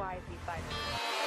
why is he fighting?